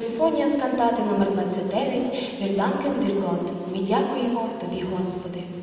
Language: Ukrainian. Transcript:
Симфонія з кантати номер 29 Wir danken dir, Gott. Ми дякуємо тобі, Господи.